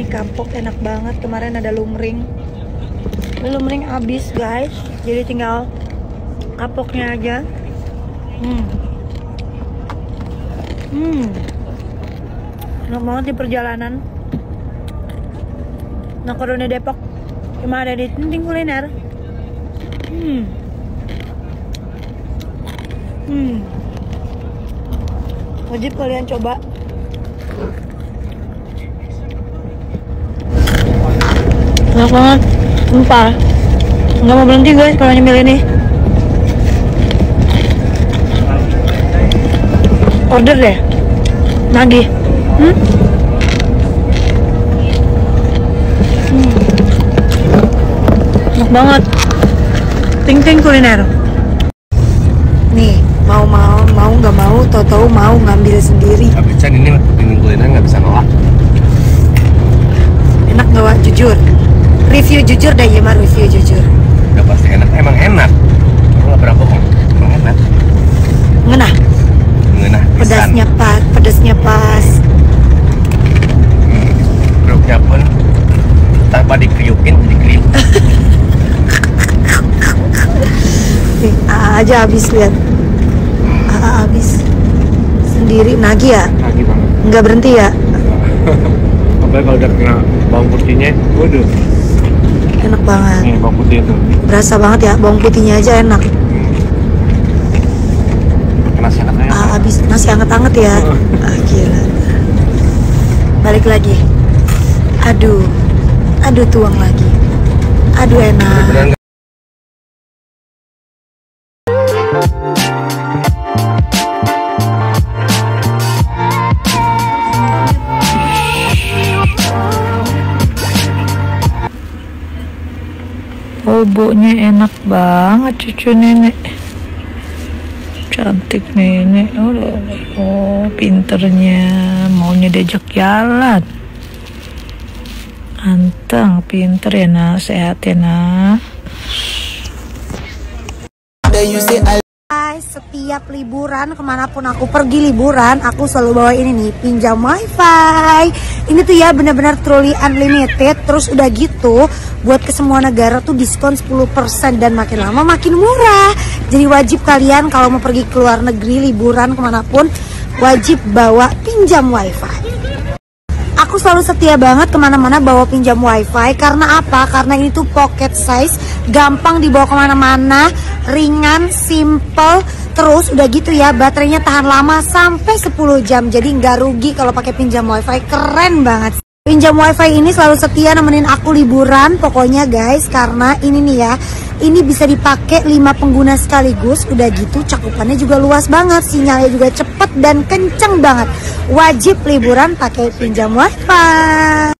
ini kapok enak banget. Kemarin ada lumring. Ini lumring habis guys. Jadi tinggal kapoknya aja. Hmm. Hmm. Enak banget di perjalanan. Makaroni Depok cuma ada di ting kuliner. Hmm. Hmm. Wajib kalian coba enak banget. Sumpah. Nggak mau berhenti guys kalau nyemil ini. Order deh. Nagih. Hmm? Hmm. enak banget. Ting ting kuliner. Nih mau mau mau nggak mau tau tau mau ngambil sendiri. Tapi Chan ini ini kuliner nggak bisa nolak. enak nggak Wak? jujur review jujur deh ya review jujur Udah pasti enak. Emang enak. Aku nggak pernah bohong. Emang enak. ngenah Ngenah pisan. pedasnya pas pedasnya pas Hmm. Grupnya pun tanpa dikriukin jadi kriuk. nih AA aja habis lihat habis sendiri nagi ya Lagi banget. nggak berhenti ya Apalagi kalau udah kena bawang putihnya, waduh, enak banget. Nih bawang putih itu. berasa banget ya bawang putihnya aja enak. Nasi hangat AA habis nasi hangat-hangat ya. Ah, gila. Balik lagi. Aduh. Aduh tuang lagi. Aduh enak Boboknya enak banget cucu nenek. Cantik nenek. Oh, oh pinternya. Maunya diajak jalan. Anteng, pinter ya nak. Sehat ya nak. Guys, setiap liburan ke mana pun aku pergi liburan, aku selalu bawa ini nih, pinjam wifi. Ini tuh ya bener-bener truly unlimited. Terus udah gitu, buat ke semua negara tuh diskon 10% dan makin lama makin murah. Jadi wajib kalian kalau mau pergi ke luar negeri liburan ke mana pun, wajib bawa pinjam wifi. Aku selalu setia banget ke mana-mana bawa pinjam wifi. Karena apa? Karena ini tuh pocket size. Gampang dibawa ke mana-mana. Ringan, simple. Terus udah gitu ya baterainya tahan lama sampai 10 jam. Jadi nggak rugi kalau pakai pinjam wifi. Keren banget. Pinjam wifi ini selalu setia nemenin aku liburan. Pokoknya guys karena ini nih ya Ini bisa dipakai 5 pengguna sekaligus. Udah gitu cakupannya juga luas banget. Sinyalnya juga cepet dan kenceng banget. Wajib liburan pakai pinjam wifi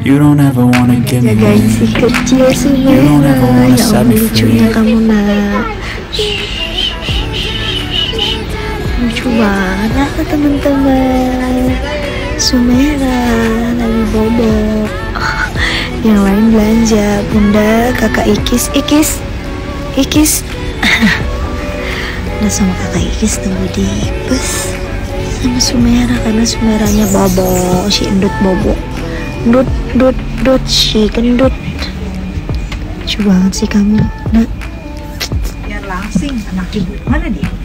You don't ever wanna give me Jagain si kecil You don't ever Sumera wanna Ya set Allah me lucunya kamu nak Lucu banget teman-teman. Sumera lagi bobok. Yang lain belanja. Bunda, kakak Ikis Ikis Ikis. Nah sama kakak Ikis tunggu di bus. Sama Sumera Karena Sumeranya bobo Si endut bobo Dut, dut, dut Si gendut Lucu banget sih kamu Nak Biar langsing anak ibu. Mana dia?